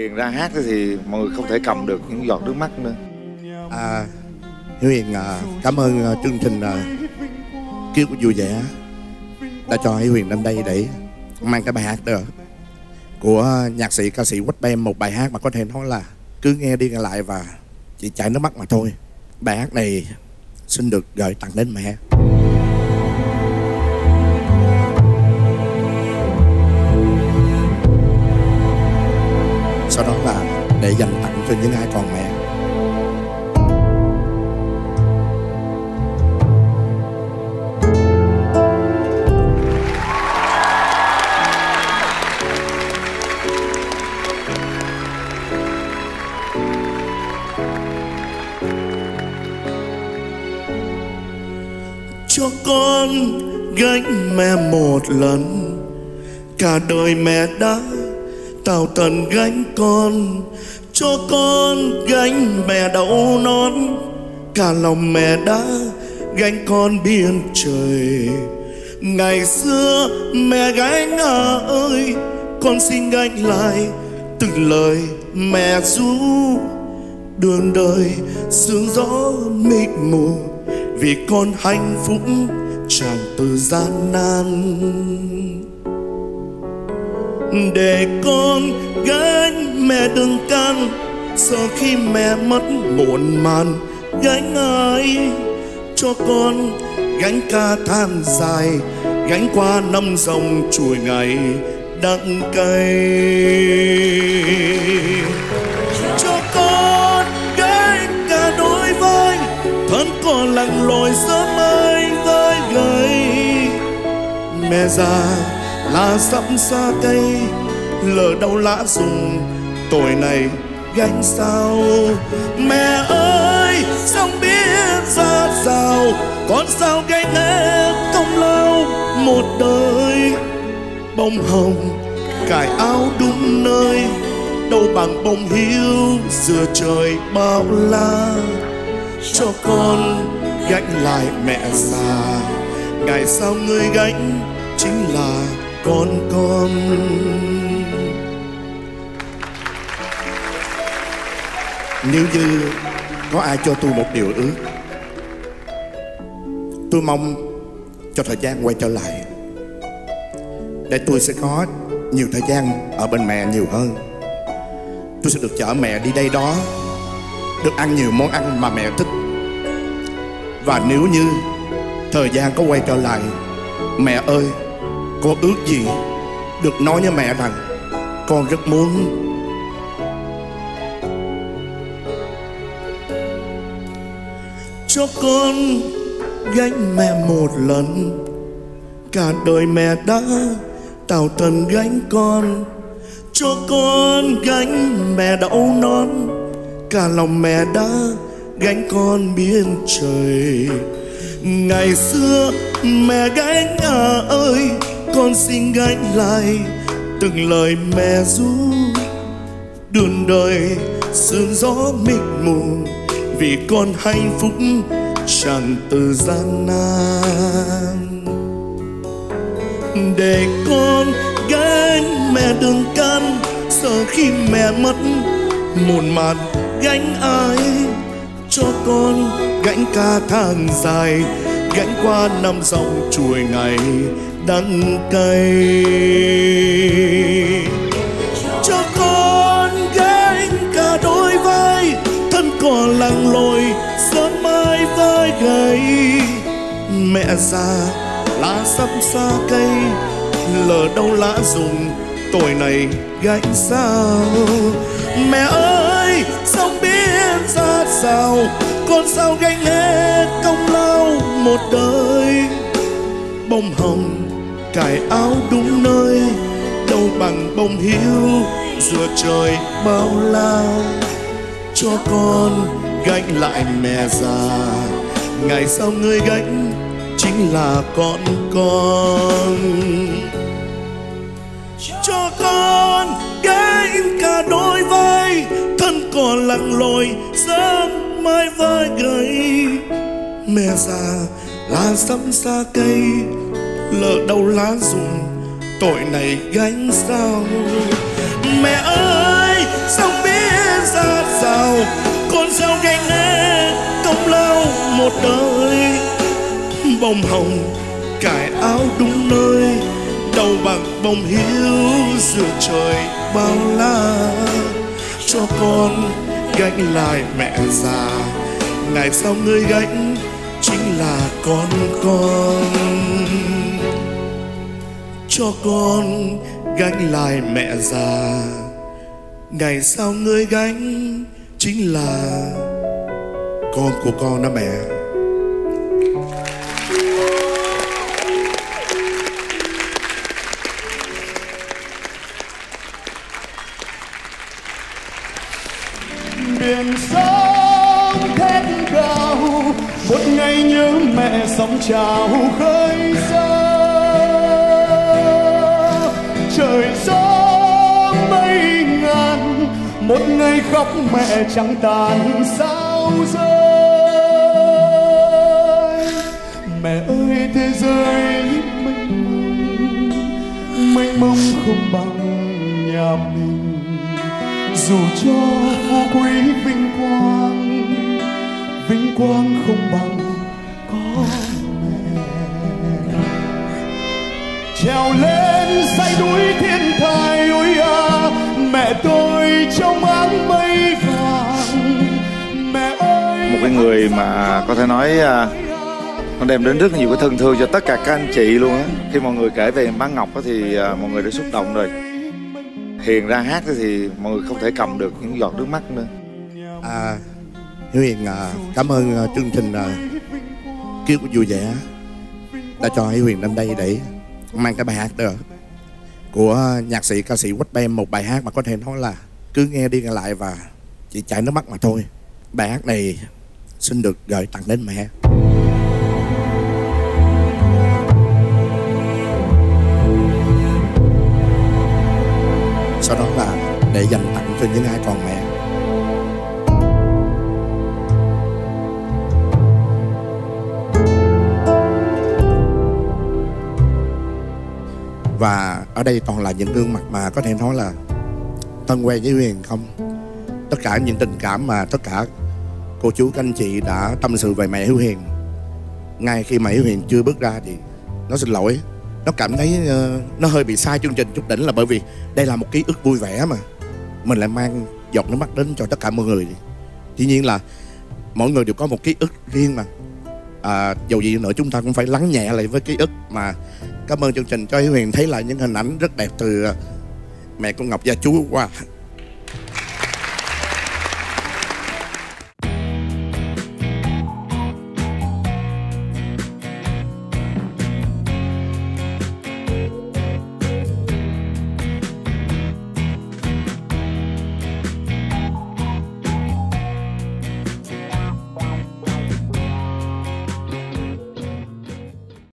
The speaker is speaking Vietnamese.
hiền ra hát thì mọi người không thể cầm được những giọt nước mắt nữa. À hiếu hiền à, cảm ơn à, chương trình à, vui vẻ đã cho hiếu hiền đến đây để mang cái bài hát đó của nhạc sĩ ca sĩ Quách Bem một bài hát mà có thể nói là cứ nghe đi nghe lại và chỉ chảy nước mắt mà thôi. Bài hát này xin được gửi tặng đến mẹ. Sau đó là để dành tặng cho những ai còn mẹ. Cho con gánh mẹ một lần, cả đời mẹ đã tao tần gánh con, cho con gánh mẹ đậu non. Cả lòng mẹ đã gánh con biên trời. Ngày xưa mẹ gánh à ơi, con xin gánh lại từng lời mẹ ru. Đường đời sương gió mịt mù, vì con hạnh phúc chẳng từ gian nan để con gánh mẹ đừng căng sau khi mẹ mất muộn màn, gánh ai cho con? Gánh ca than dài, gánh qua năm dòng chuỗi ngày đắng cay. Cho con gánh cả đôi vai, thân còn lặng lội sớm mai với gầy. Mẹ già lá sắp xa cây lỡ đau lá dùng tội này gánh sao? Mẹ ơi sông biết ra sao con sao gánh hết công lao? Một đời bông hồng, cài áo đúng nơi. Đâu bằng bông hiu giữa trời bao la. Cho con gánh lại mẹ già. Ngày sau người gánh chính là con con. Nếu như có ai cho tôi một điều ước Tôi mong cho thời gian quay trở lại Để tôi sẽ có nhiều thời gian ở bên mẹ nhiều hơn. Tôi sẽ được chở mẹ đi đây đó Được ăn nhiều món ăn mà mẹ thích. Và nếu như thời gian có quay trở lại Mẹ ơi, con ước gì được nói với mẹ rằng Con rất muốn. Cho con gánh mẹ một lần. Cả đời mẹ đã tạo thần gánh con. Cho con gánh mẹ đậu non. Cả lòng mẹ đã gánh con biên trời. Ngày xưa mẹ gánh à ơi con xin gánh lại, từng lời mẹ ru đường đời, sương gió mịt mù, vì con hạnh phúc tràn từ gian nan. Để con gánh mẹ đừng can, sợ khi mẹ mất, muộn màn gánh ai. Cho con gánh ca thang dài, gánh qua năm dòng chuỗi ngày đắng cay cho con gánh cả đôi vai, thân còn lặng lội, sớm mai vai gầy. Mẹ già, lá sắp xa cây lỡ đâu lá rụng tội này gánh sao? Mẹ ơi sao biết ra sao con sao gánh hết công lao một đời? Bông hồng cài áo đúng nơi, đâu bằng bông hiu rùa trời bao la. Cho con gánh lại mẹ già, ngày sau người gánh chính là con con. Cho con gánh cả đôi vai, thân còn lặng lội sớm mai vai gầy. Mẹ già là sắm xa cây lỡ đâu lá rụng, tội này gánh sao? Mẹ ơi sao biết ra sao con sao gánh nè, công lao một đời. Bông hồng cài áo đúng nơi, đầu bằng bông hiếu giữa trời bao la. Cho con gánh lại mẹ già, ngày sau người gánh chính là con con cho con gánh lại mẹ già. Ngày sau người gánh chính là con của con đó mẹ. Biển sóng thét gào, một ngày nhớ mẹ sóng trào khơi xa một ngày khóc mẹ chẳng tàn sao rơi. Mẹ ơi, thế giới mênh mông mênh mông không bằng nhà mình. Dù cho phú quý vinh quang vinh quang không bằng có trong áng mây vàng. Mẹ ơi một cái người mà có thể nói à, nó đem đến rất nhiều cái thân thương cho tất cả các anh chị luôn á. Khi mọi người kể về bán ngọc á thì à, mọi người đã xúc động rồi. Hiền ra hát thì mọi người không thể cầm được những giọt nước mắt nữa. À, Hiếu Hiền à, cảm ơn chương trình à, Kiếp vui vẻ đã cho Hiếu Hiền đến đây để mang cái bài hát đó của nhạc sĩ ca sĩ Quách Bem một bài hát mà có thể nói là cứ nghe đi nghe lại và chỉ chảy nước mắt mà thôi. Bài hát này xin được gửi tặng đến mẹ. Sau đó là để dành tặng cho những ai còn mẹ. Và ở đây toàn là những gương mặt mà có thể nói là thân quen với Huyền không? Tất cả những tình cảm mà tất cả cô chú các anh chị đã tâm sự về mẹ Hiếu Hiền ngay khi mẹ Hiếu Hiền chưa bước ra thì nó xin lỗi. Nó cảm thấy uh, nó hơi bị sai chương trình chút đỉnh là bởi vì đây là một ký ức vui vẻ mà. Mình lại mang giọt nước mắt đến cho tất cả mọi người. Tuy nhiên là mỗi người đều có một ký ức riêng mà. À, dù gì nữa chúng ta cũng phải lắng nhẹ lại với ký ức mà. Cảm ơn chương trình cho Hiếu Huyền thấy lại những hình ảnh rất đẹp từ ờ, mẹ con Ngọc và chú qua.